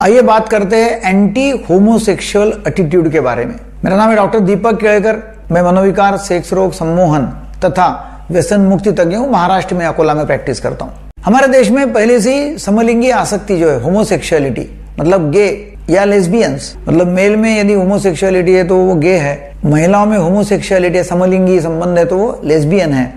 आइए बात करते हैं एंटी होमोसेक्सुअल एटीट्यूड के बारे में। मेरा नाम है डॉक्टर दीपक केड़कर मैं मनोविकार सेक्स रोग, सम्मोहन तथा व्यसन मुक्ति तज्ञ हूँ, महाराष्ट्र में अकोला में प्रैक्टिस करता हूँ। हमारे देश में पहले से ही समलिंगी आसक्ति जो है होमोसेक्सुअलिटी मतलब गे या लेस्बियंस मतलब मेल में यदि होमोसेक्सुअलिटी है तो वो गे है, महिलाओं में होमोसेक्सुअलिटी समलिंगी संबंध है तो वो लेस्बियन है।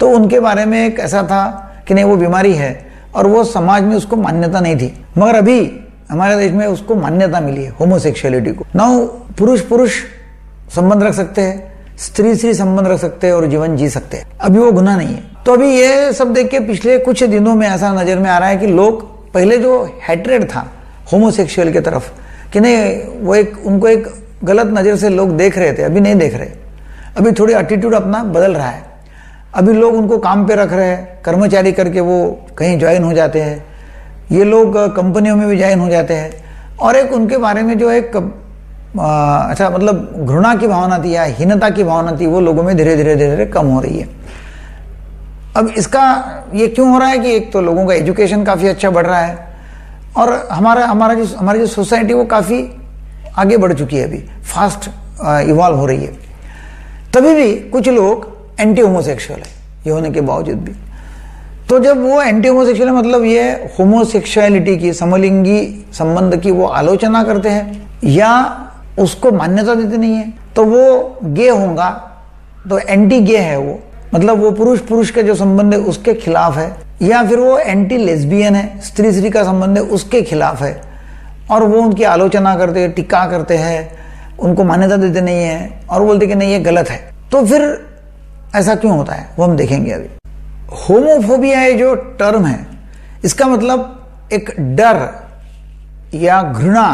तो उनके बारे में एक ऐसा था कि नहीं, वो बीमारी है और वो समाज में उसको मान्यता नहीं थी। मगर अभी हमारे देश में उसको मान्यता मिली है होमोसेक्सुअलिटी को। नाउ पुरुष पुरुष संबंध रख सकते हैं स्त्री स्त्री संबंध रख सकते हैं और जीवन जी सकते हैं। अभी वो गुना नहीं है। तो अभी ये सब देख के पिछले कुछ दिनों में ऐसा नज़र में आ रहा है कि लोग, पहले जो हैट्रेड था होमोसेक्सुअल की तरफ़, कि नहीं, वो एक, उनको एक गलत नज़र से लोग देख रहे थे, अभी नहीं देख रहे। अभी थोड़ी एटीट्यूड अपना बदल रहा है। अभी लोग उनको काम पे रख रहे हैं, कर्मचारी करके वो कहीं ज्वाइन हो जाते हैं। ये लोग कंपनियों में भी ज्वाइन हो जाते हैं। और एक उनके बारे में जो एक अच्छा मतलब घृणा की भावना थी या हीनता की भावना थी, वो लोगों में धीरे धीरे धीरे धीरे कम हो रही है। अब इसका ये क्यों हो रहा है कि एक तो लोगों का एजुकेशन काफ़ी अच्छा बढ़ रहा है और हमारा हमारा जो, हमारी जो सोसाइटी वो काफ़ी आगे बढ़ चुकी है अभी, फास्ट इवॉल्व हो रही है। तभी भी कुछ लोग एंटी होमोसेक्सुअल है, ये होने के बावजूद भी। तो जब वो एंटी होमोसेक्सुअल मतलब ये होमोसेक्सुअलिटी की, समलिंगी संबंध की वो आलोचना करते हैं, या उसको मान्यता देते नहीं है तो वो गे होगा तो एंटी गे है वो। मतलब वो पुरुष पुरुष का जो संबंध है, उसके खिलाफ है। या फिर वो एंटी लेस्बियन है स्त्री स्त्री का संबंध है, उसके खिलाफ है। और वो उनकी आलोचना करते हैं टिक्का करते हैं, उनको मान्यता देते नहीं है, और बोलते कि नहीं, ये गलत है। तो फिर ऐसा क्यों होता है? वो हम देखेंगे अभी। होमोफोबिया ये जो टर्म है। इसका मतलब एक डर या घृणा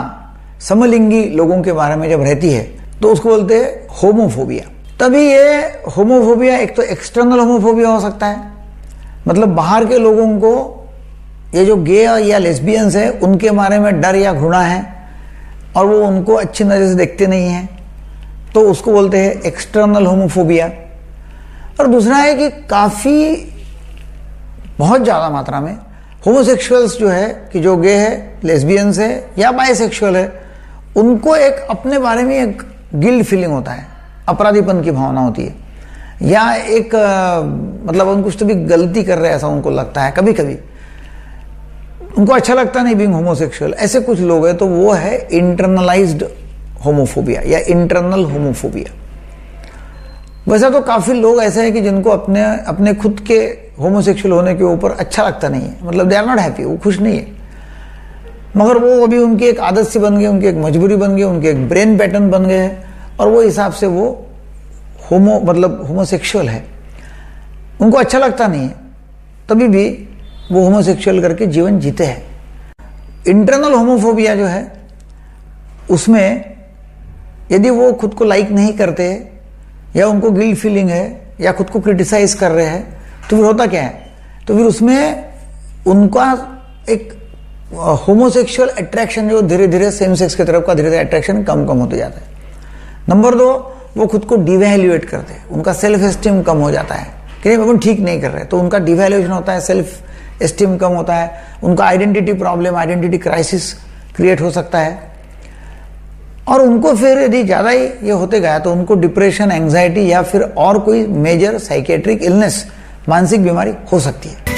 समलिंगी लोगों के बारे में जब रहती है तो उसको बोलते हैं होमोफोबिया। तभी ये होमोफोबिया, एक तो एक्सटर्नल होमोफोबिया हो सकता है। मतलब बाहर के लोगों को, ये जो गे या लेस्बियंस है, उनके बारे में डर या घृणा है, और वो उनको अच्छी नज़र से देखते नहीं हैं तो उसको बोलते हैं एक्सटर्नल होमोफोबिया और दूसरा है कि काफ़ी बहुत ज़्यादा मात्रा में। होमोसेक्सुअल्स जो है कि जो गे है लेस्बियंस है या बाइसेक्सुअल है उनको एक अपने बारे में एक गिल्ड फीलिंग होता है। अपराधीपन की भावना होती है। या एक आ, मतलब उन कुछ तो भी गलती कर रहे हैं ऐसा उनको लगता है कभी कभी उनको अच्छा लगता नहीं बींग होमोसेक्सुअल ऐसे कुछ लोग हैं तो वो है इंटरनलाइज्ड होमोफोबिया या इंटरनल होमोफोबिया वैसा तो काफ़ी लोग ऐसे हैं कि जिनको अपने अपने खुद के होमोसेक्सुअल होने के ऊपर अच्छा लगता नहीं है। मतलब दे आर नॉट हैप्पी वो खुश नहीं है। मगर वो अभी उनकी एक आदत सी बन गई, उनकी एक मजबूरी बन गई, उनके एक ब्रेन पैटर्न बन गए हैं और वो हिसाब से वो होमो मतलब होमोसेक्सुअल है। उनको अच्छा लगता नहीं है, तभी भी वो होमोसेक्सुअल करके जीवन जीते हैं। इंटरनल होमोफोबिया जो है, उसमें यदि वो खुद को लाइक नहीं करते या उनको गिल्ड फीलिंग है या खुद को क्रिटिसाइज कर रहे हैं तो फिर होता क्या है? तो फिर उसमें उनका एक होमोसेक्सुअल अट्रैक्शन जो धीरे धीरे सेम सेक्स की तरफ़ का धीरे धीरे अट्रैक्शन कम कम होते जाता है। नंबर दो, वो खुद को डिवैल्यूएट करते हैं। उनका सेल्फ एस्टीम कम हो जाता है। कि नहीं ठीक नहीं कर रहे। तो उनका डिवैल्यूएशन होता है सेल्फ एस्टीम कम होता है। उनका identity problem identity crisis create हो सकता है। और उनको फिर यदि ज़्यादा ही ये होते गया तो उनको डिप्रेशन एंग्जाइटी या फिर और कोई मेजर साइकेट्रिक इलनेस मानसिक बीमारी हो सकती है।